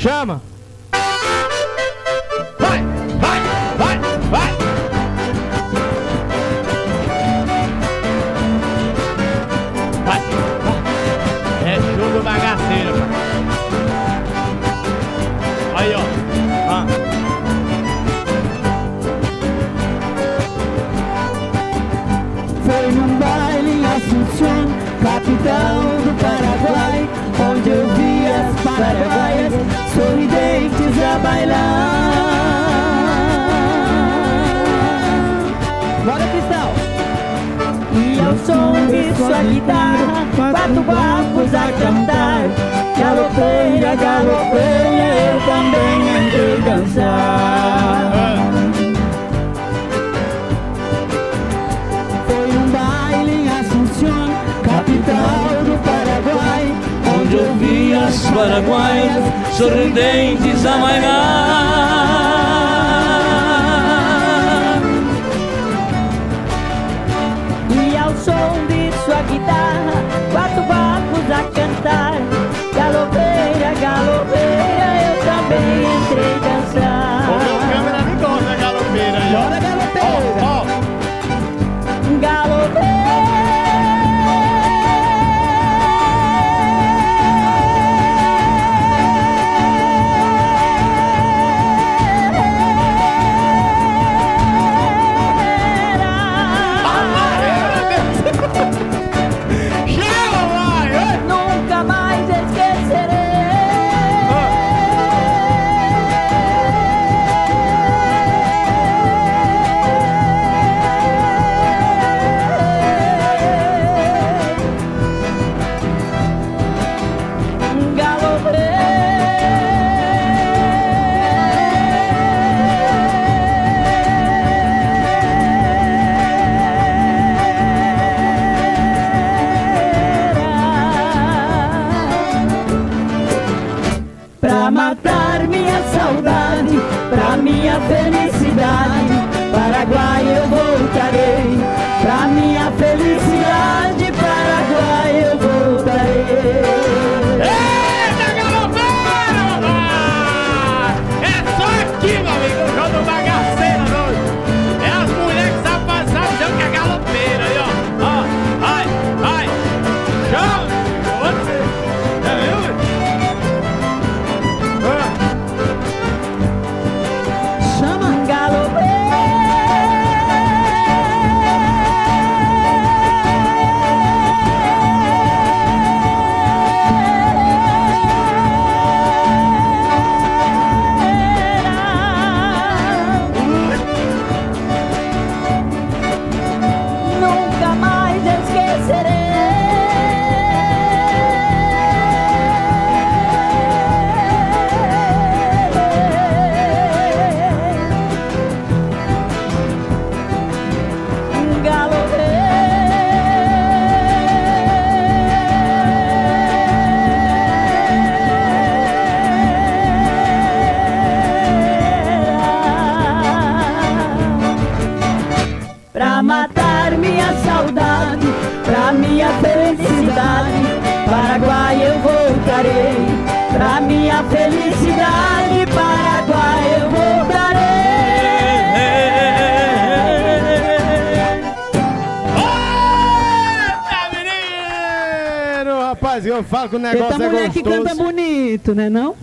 Chama! Vai, vai, vai, vai! Vai! É show do bagaceiro, pai. Aí, ó. Ah. Foi num baile em Assunção, capital do Paraguai, sua guitarra, quatro guapos a cantar. Galopeira, galopeira, eu também entrei dançar. Foi um baile em Assunção, capital do Paraguai, onde eu vi as paraguaias sorridentes a bailar. E kita. Matar minha saudade, pra minha felicidade, Paraguai eu voltarei. Rapaz, eu falo que o Eita negócio é mulher que gostoso. canta bonito, né não?